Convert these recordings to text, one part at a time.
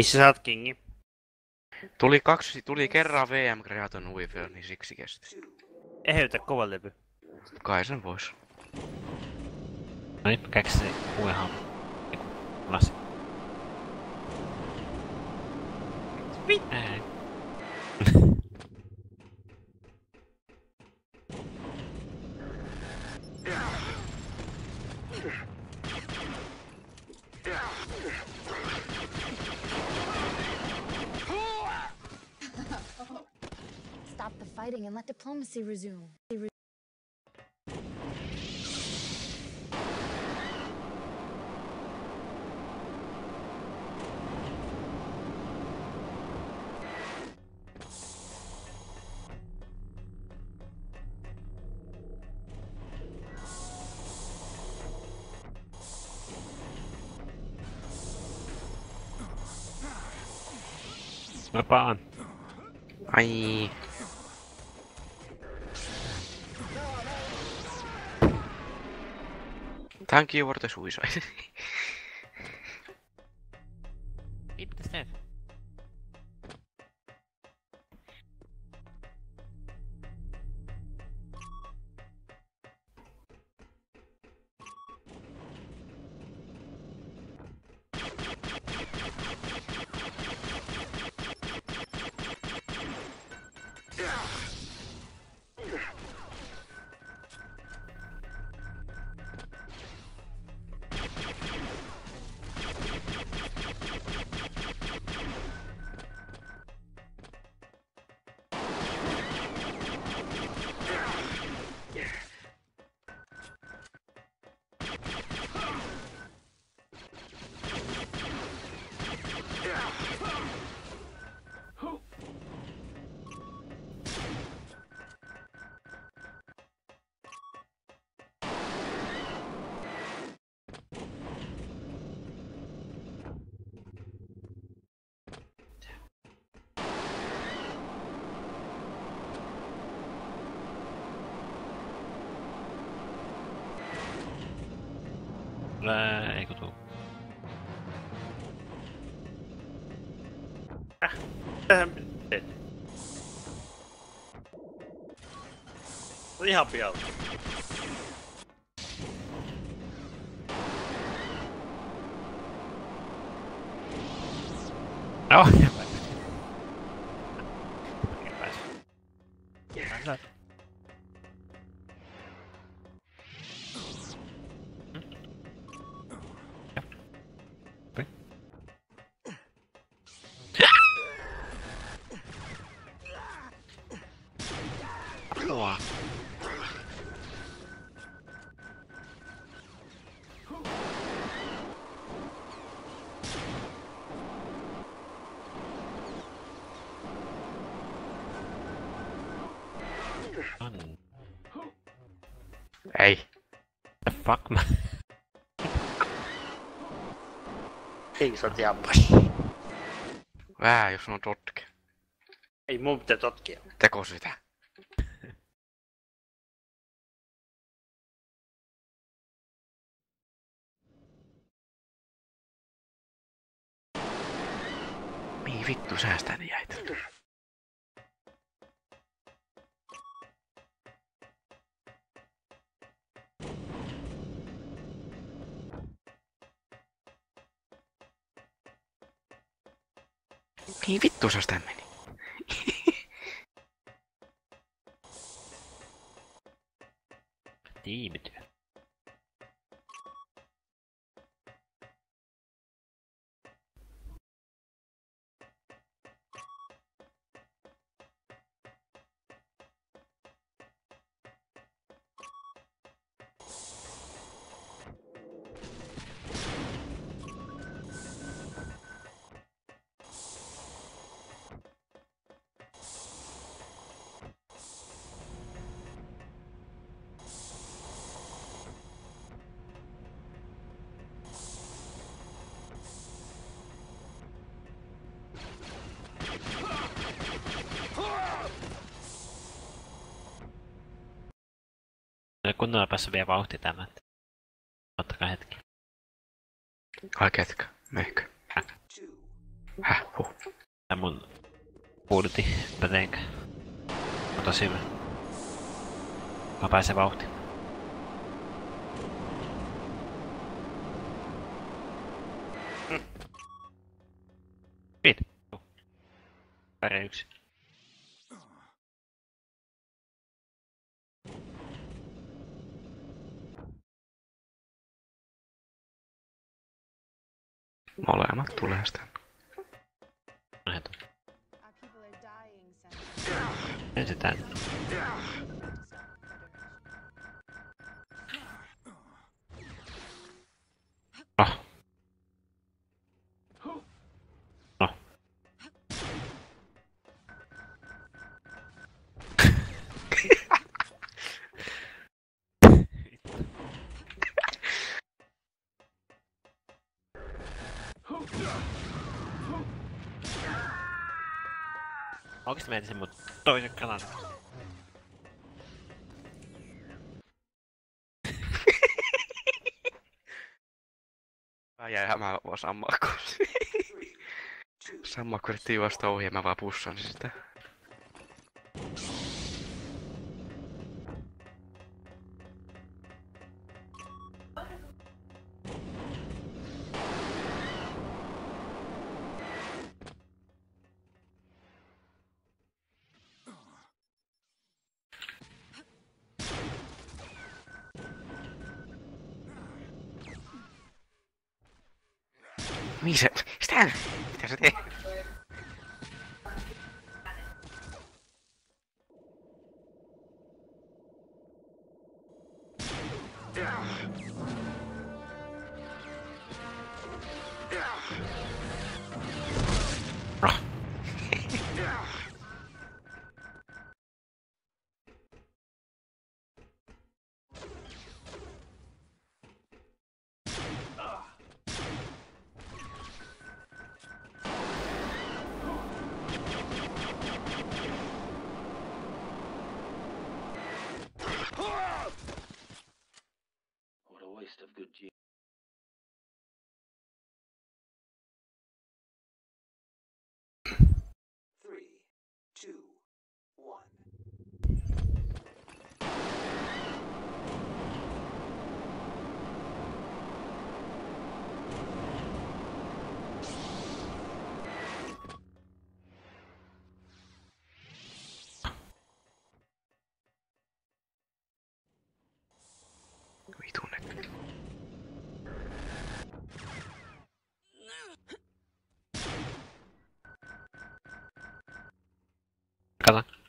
Missä sä oot Kingi? Tuli kaksi, tuli kerran VM Creaton Huivio, niin siksi kesti. Eheytä kova levy. Kai sen vois. No nyt uuden hahmon. Eiku, lasi. Ei. fighting and let diplomacy resume. Mä paan. Ai. Thank you for the suicide. Tulee, eikö tuu? Tähän teet. Ihan pialta. Oh, ja mä Mä On. Ei. The fuck mä... Ei sä jampas. Vää, jos on totke. Ei mun pitää totkia. Teko sitä. Mihin vittu säästään meni? Tiimityö. No kunnolla päässyt vielä vauhti tämän. Ottakaa hetki. Ai ketkä? Mehkö? Häh? Huh. Tää mun teenkö. On tosi hyvä. Mä pääsen vauhtiin. Tulee sitten. Tuu. Our Mietin sen mut toisen kanan. Mä jäin hämää vaan. Sama kun yritti juosta ohi ja mä vaan pussan sitä. Yeah. Hello.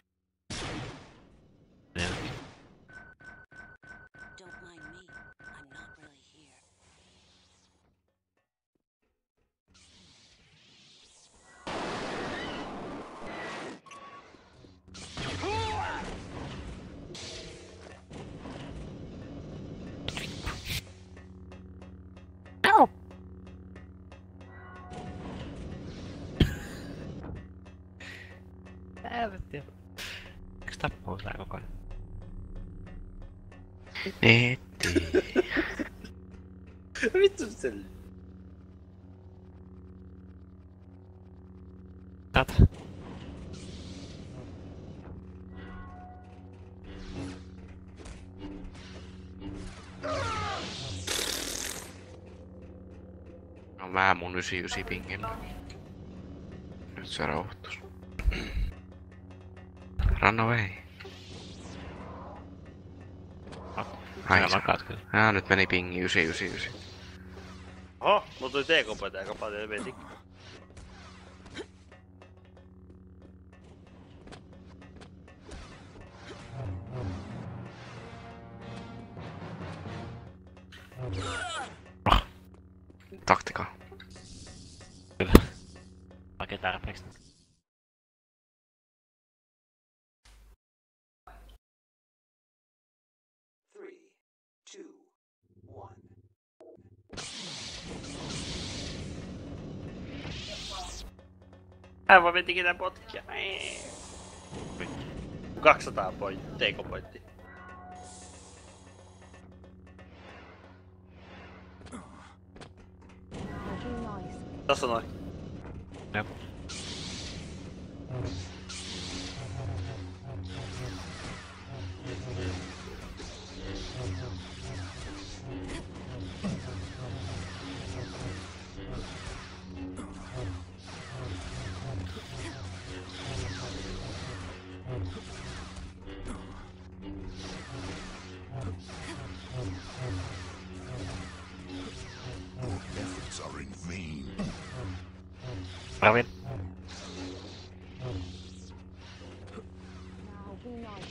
Netti. Vittu se. Tät. No mä mun 99 pingin. Nyt se rauhoittus. Run away. Makaat kyllä. Jaa, nyt meni pingi 999. Oho, mulla tuli TKP aika paljon veti. Taktika. Kyllä. Oikein tarpeeksi. Hän vaan vetikin tää potkia. 200 point, TK-pointti. Be nice. Tässä noin. Jep. Efforts Ravin. Now be nice.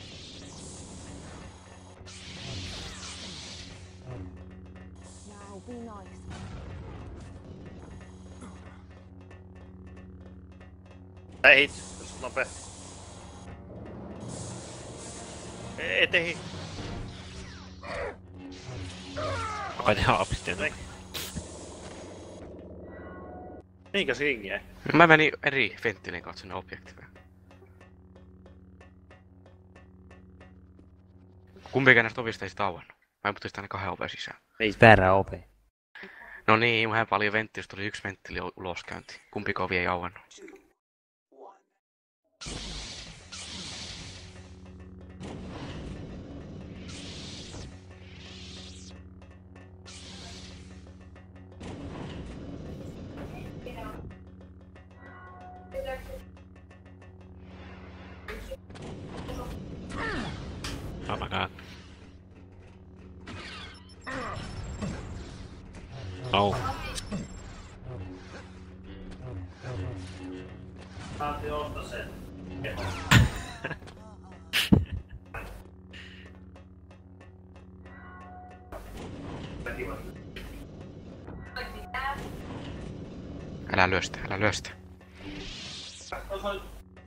Now be nice. Tää hit, nopea. Etehi. Mä koitin ihan opistua. Näin. Jengiä? Mä menin eri venttiilin kautta sinne objektiiveen. Kumpikaan näistä ovista ei sitä avannut. Mä en putisi tänne kahden oven sisään. Väärä OP. No niin, mä paljon venttiilistä tuli yksi venttiili uloskäynti. Kumpikaan ovi ei avannut.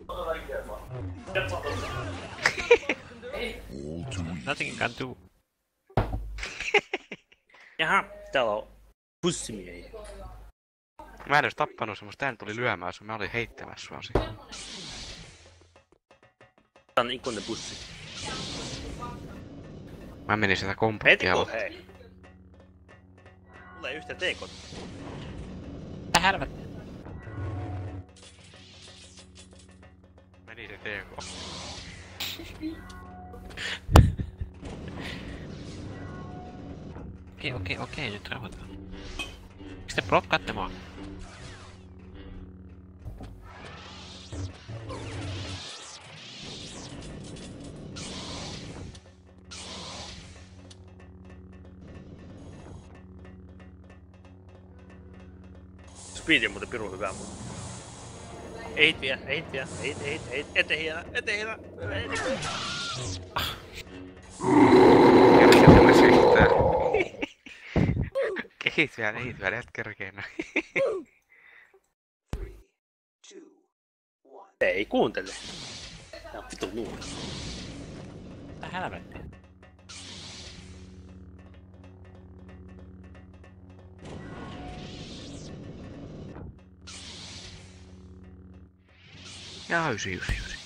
Nothing you can do. Jaha, täällä on pussimiehiä. Mä en edes tappanut semmoista, hän tuli lyömään sun, mä olin heittämässä sua siinä. Tää on ikuinen pussi. Mä menin sitä Heti kompaktia. kun hei. Ei yhtä teekot. Mitä helvettiä? TK. Okei, okei, okei, nyt rauhoitetaan. Miksi te blokkaatte mua? Speed on muuten pirun hyvä mun. Ei vielä, ei vielä, ei ei ei eteen hiena, eteen hiena. Kerkeä mä syyttää. Kehit vielä, ei vielä, et one. Ei kuuntele. Tää on vitun nuuri. Mitä helvettiä? Ja ysi, ysi, ysi.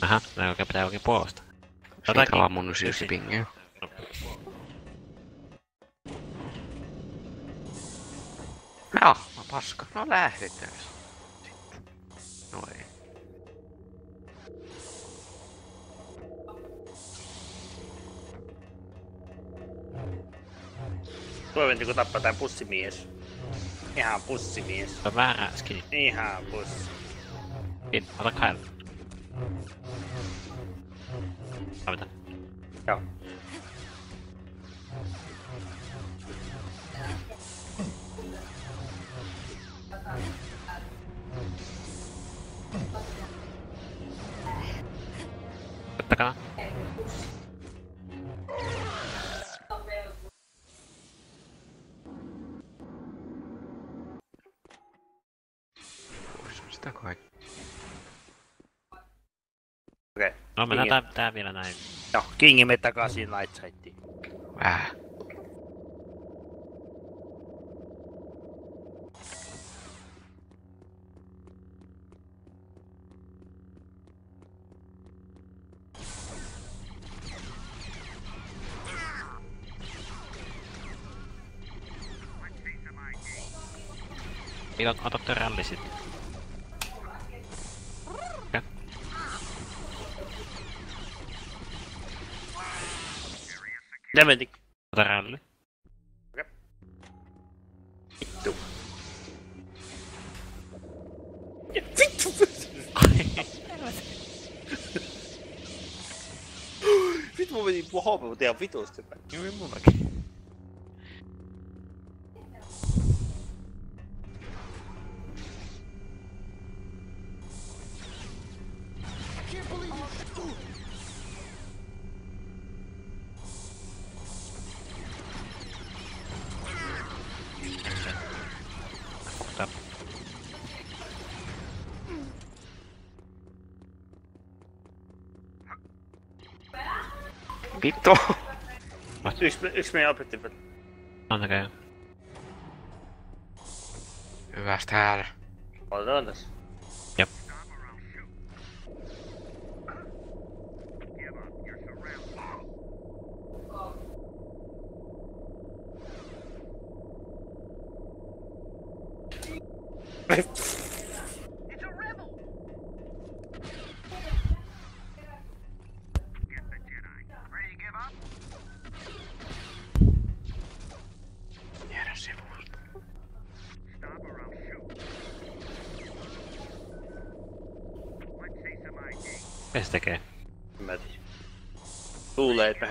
Aha, tää oikein pitää oikein puolustaa. Siitä vaan mun ysi, ysi pingiä. No, mä paska. No lähdetään. Toivon, kun tappaa tää pussimies. Ihan pussimies. Väärä skin. Ihan pussi. Skin, ota Mitä kaikki? Okei. Okay. No mennään tää, tää vielä näin. Joo, kingi me takaisin light Lightsideen. Äh. Otatte ralli sitten. Dementik. Ota ralli. Vittu. Ja Vittu! Vittu mä menin HP, mutta ihan vitusti päin. Joo, mullakin. Mutta Vittu! Yksi, yksi meidän opetti. antakaa Hyvästä täällä. Otetaan tässä.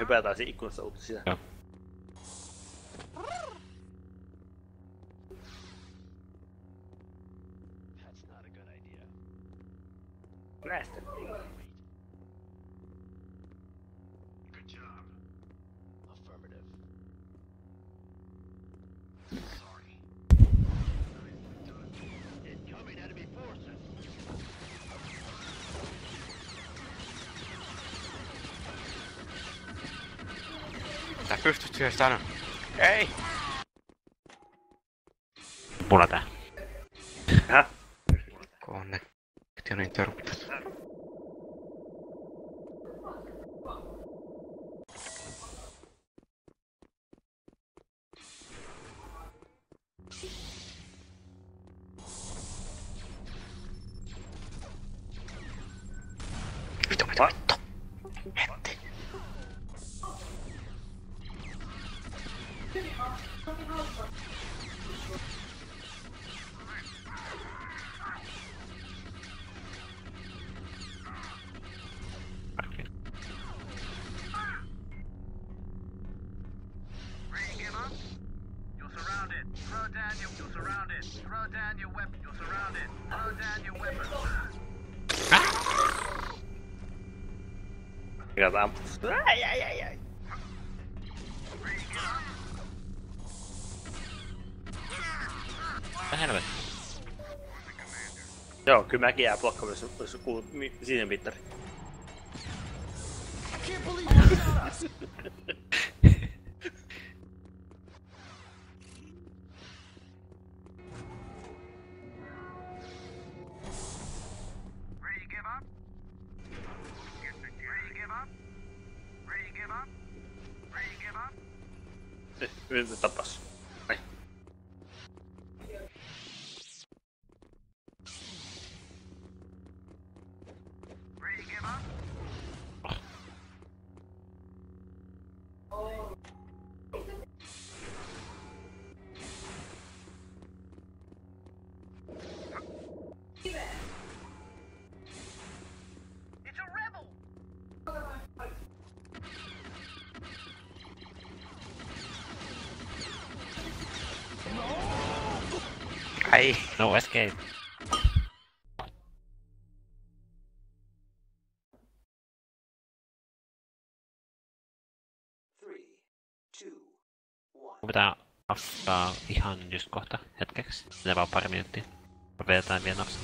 Hypätään siinä ikkunasta. Joo. Pystyt syöstä Ei! Mulla tää. Kyllä mäkin jää blokkaamassa, jos, kuulut mi- sinne mittari. Ready to give up? Ready to give up? Ready to give up? Ready to give up? No escape. Mun pitää affaa ihan just kohta hetkeksi. Menee vaan pari minuuttia. Me vedetään vielä napsi.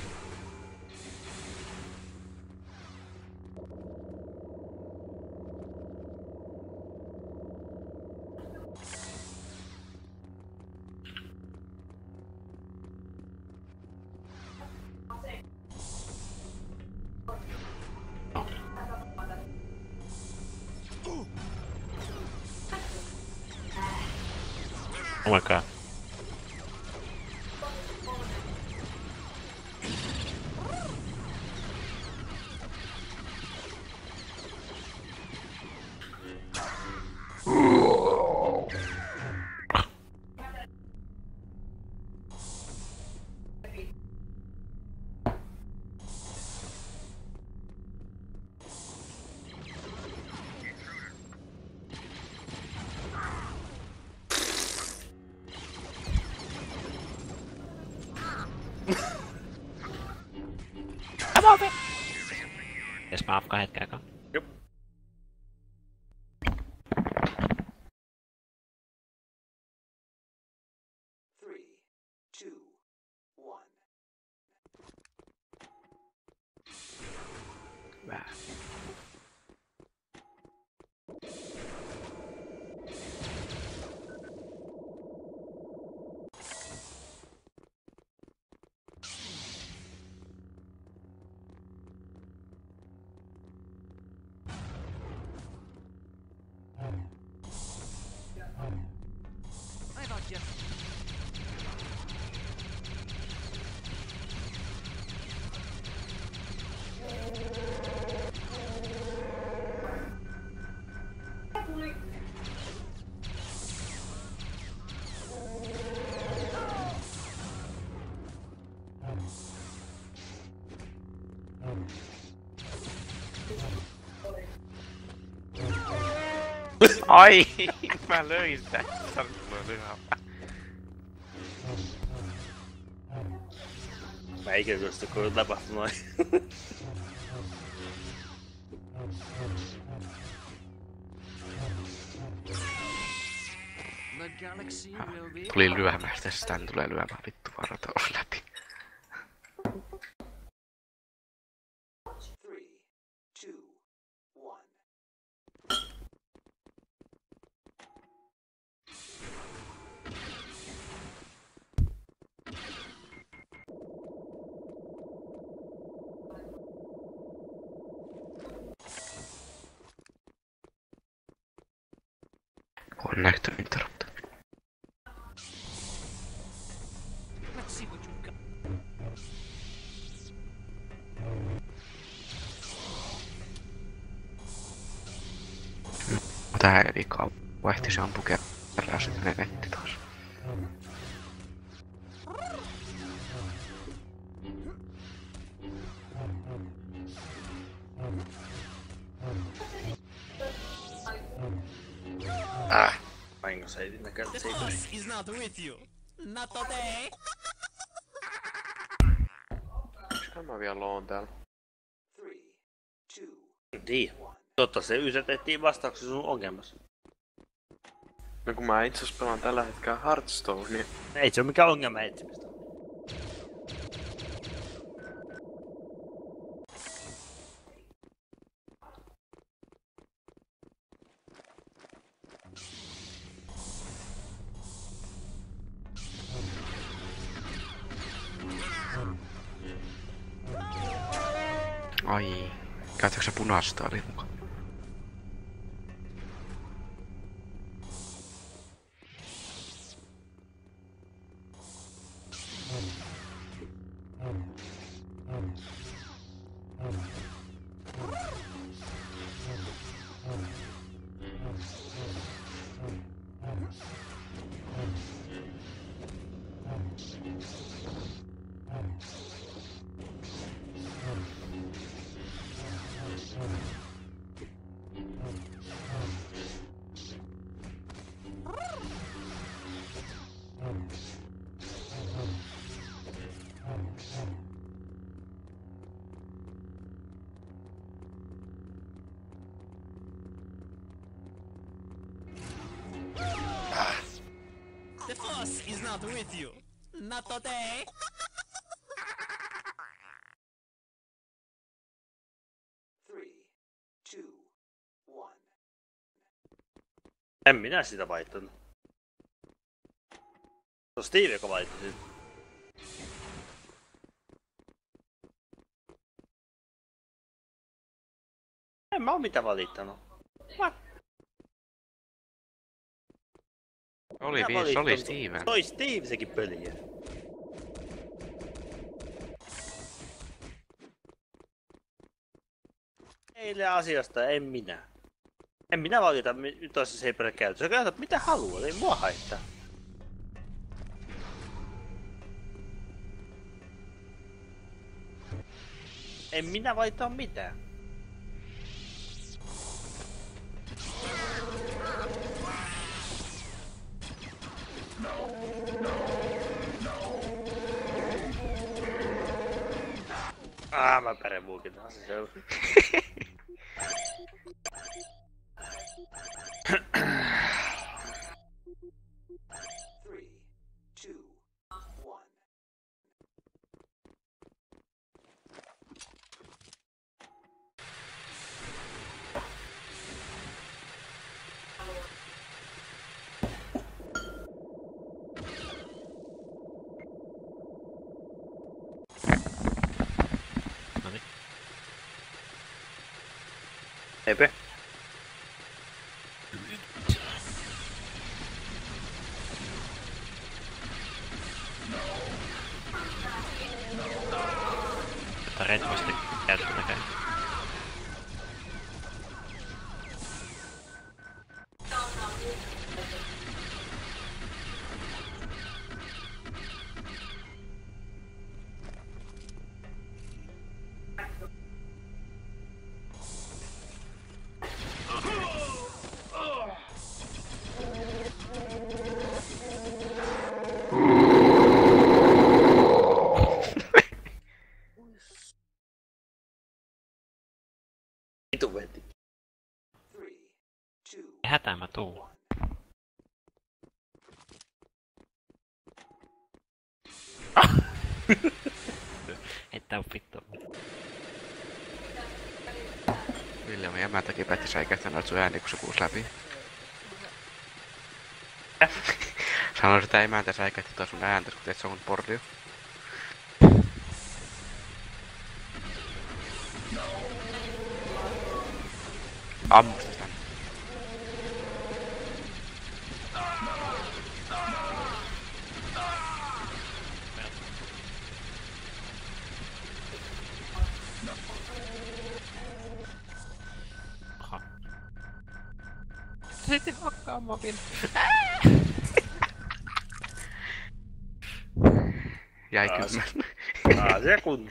Ведьмака. Ai! Mä löin sitä. Mä ikinä kyllä sitä kun tapahtui noin. Tuli lyömään sitä tulee lyömään vittu Connector interrupt. Tää ei liikaa. Vaihti se ampuu kerran, se menee netti taas. Näköjään se ei tuli. is not with you. Not today. Koska mä vielä loon täällä? Three, two, Niin. Totta se ysetettiin vastauksen sun ongelmassa. No kun mä itse asiassa pelaan tällä hetkellä Hearthstonea, niin Ei se ole mikään ongelma etsimistä. Käytätkö sä not with you. Not today. three, two, one. En minä sitä vaihtanut. Se on Steve, joka vaihtoi sitä. En mä oo mitään valittanut. What? Oli, viis, oli valittanut. Steven. Toi Steve sekin pöliä. Eilen asiasta en minä. En minä valita mi- toisessa se ei pidä käytössä. Käytä mitä haluat, ei mua haittaa. En minä valita mitään. Ah, mä pärevuukin taas. Se on. Three, Epe. Tätä retkasti käytetty näkee. Säikähtää noita sun ääni, kun se kuusi läpi. Sanoin sitä emäntä säikähti tuon sun ääntä, kun teet se on pordio. Ammusta Skyt i hakka, Marvin. Jäikö? Det er kun...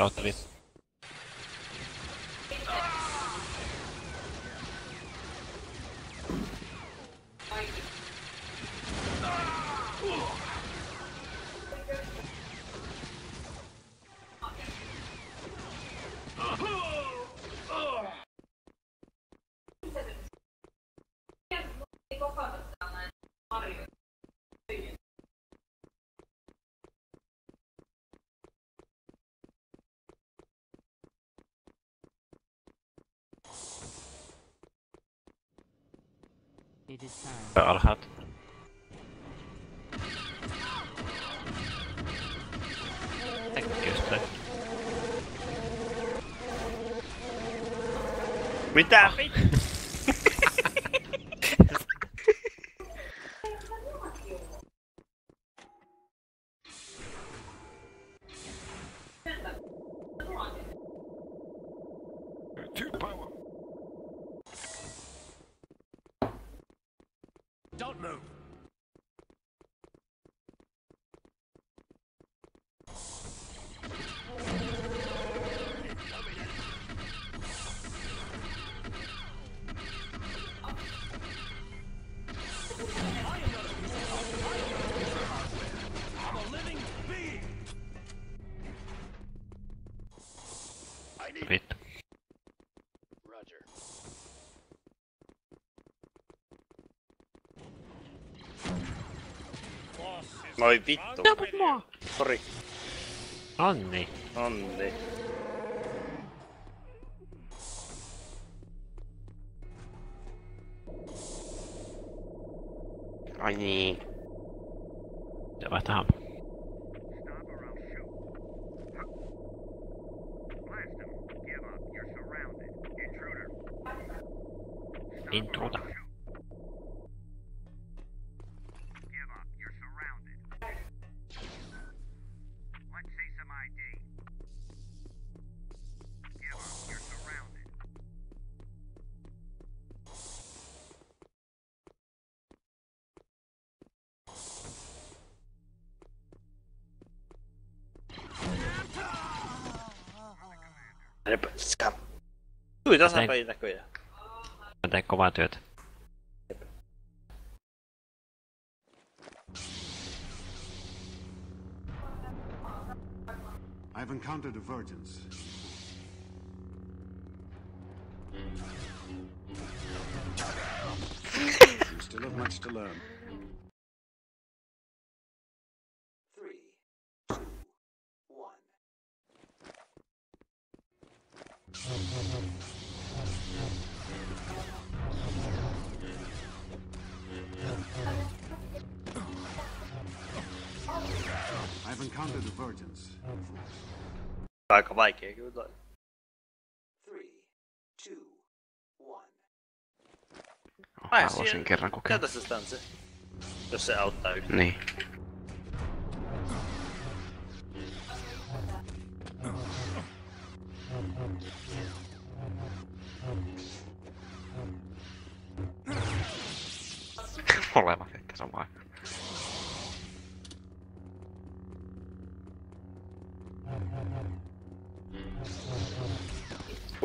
Noin kautta vi. Alhaat. Äkkiöstä. Mitä vittu? Don't Moi vittu. Sori. Onni. Onni. Ai niin. Se vaihtaa hamma. Tuli tasapäin näköjään. Mä teen kovaa työtä. I've encountered a divergence. you still have much to learn. Three, I've encountered divergence. Aika vaikea kyllä toi. Three, two, one. Ai, Haluaisin siellä- kerran kokeilla. Käytä se stanse. Jos se auttaa yhtään. Niin. Molemmat että samaan.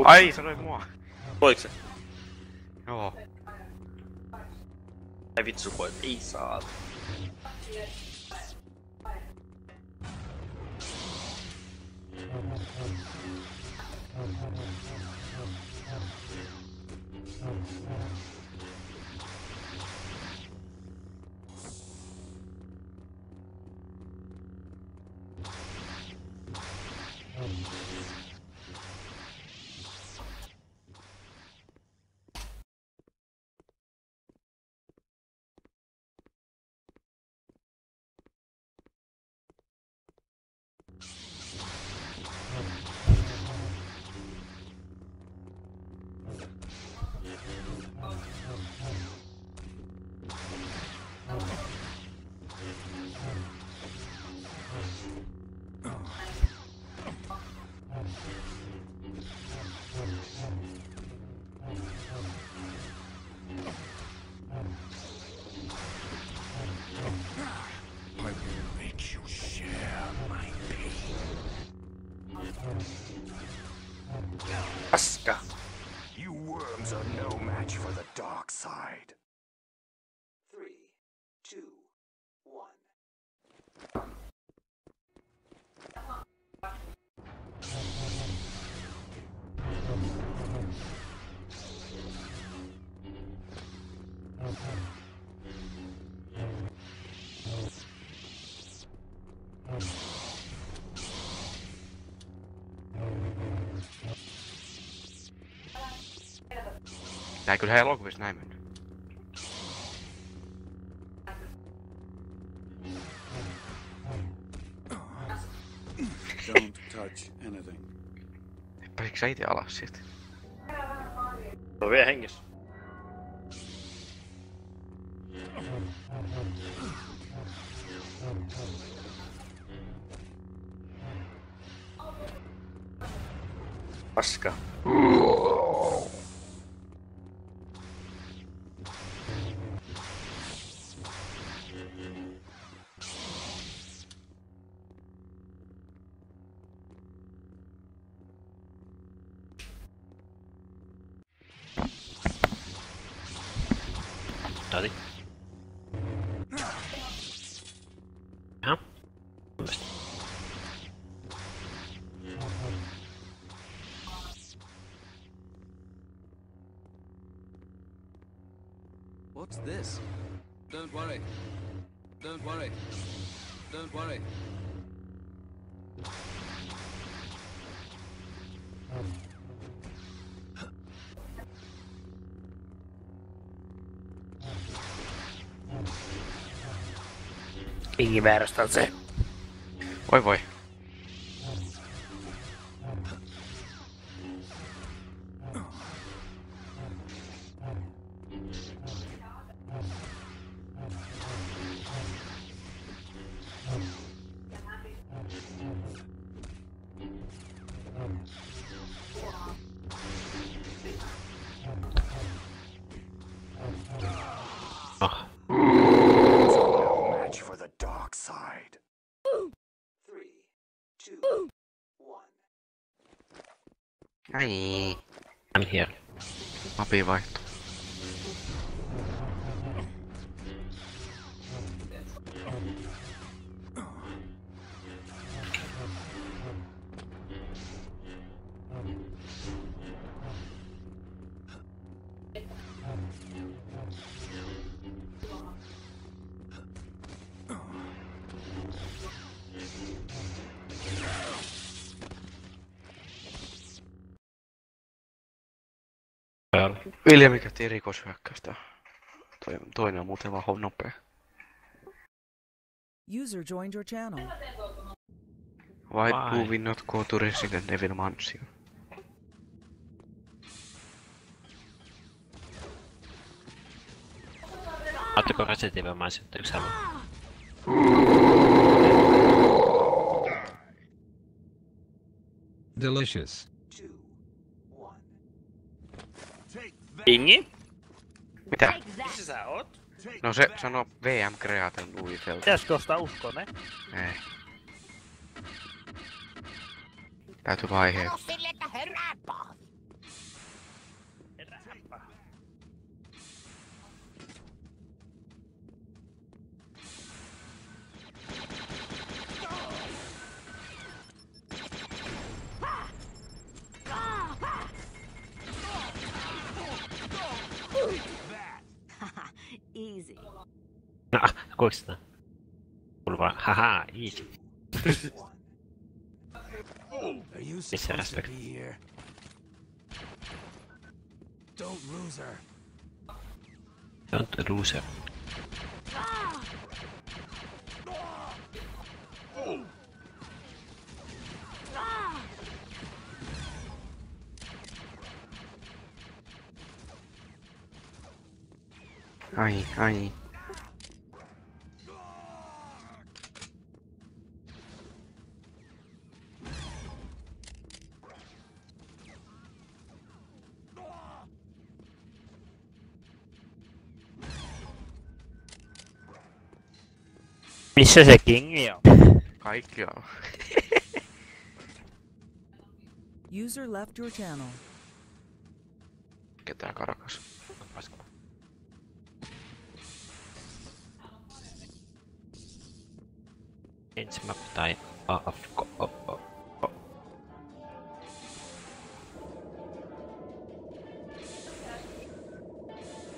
Ai, se oli mua. Voiko se? Joo. Ai vitsu voi, ei saa. I You worms are no match for the dark side. Tää kyllä elokuvissa näin mennyt. Don't touch anything. Pääsitkö sä ite alas sieltä? On vielä hengissä. Paska. Tati. Pingi väärästä se. Voi voi. bye. Viljami käytti erikoishyökkäystä. Toi, toinen on muuten vaan nopea. User joined your channel. Why Why? do we not go to Resident Evil Mansion? Ootteko Resident Evil Mansion yksi halu? Delicious. Ingi? Mitä? Missä sä oot? No se sanoo VM Createn Louisville. Pitäisikö ostaa uskone? Ei. Täytyy vaiheet. Easy. Ah, kuinka sitä? Kuuluu vaan, haha, easy. Are you Missä supposed to respect? be here? Don't lose her. Don't loser. Ai, ai. Missä se kingi on? Kaikki on. User left your channel. Ketään karakas. Change map tai AFK. Oh, oh, oh.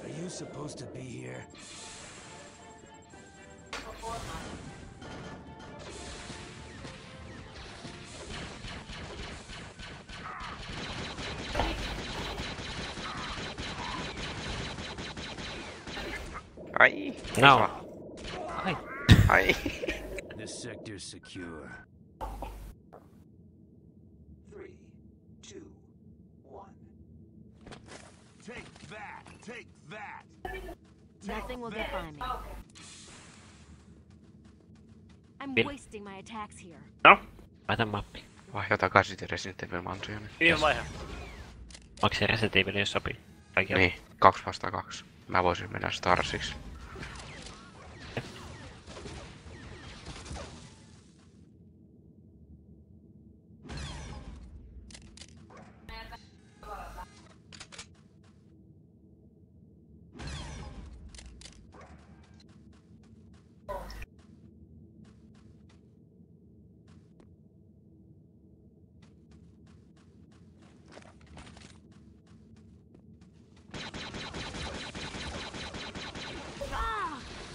Are you supposed to be here? Ai. No. Ai. Ai. This sector's secure. Three, two, one. Take that! Take that! Nothing will get by me. I'm wasting my attacks here. No? Vaihda mappi. Vaihda takaisin Resident Evil Mansionin. Viime vaihe. Onko se Resident Evil, jos sopii? Kaikille? Niin, kaksi vastaan kaksi. Mä voisin mennä Starsiksi.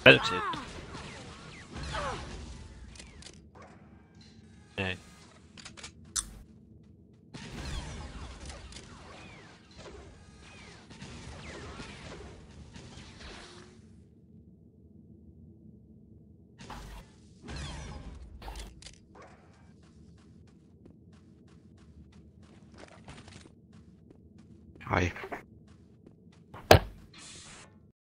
expensive.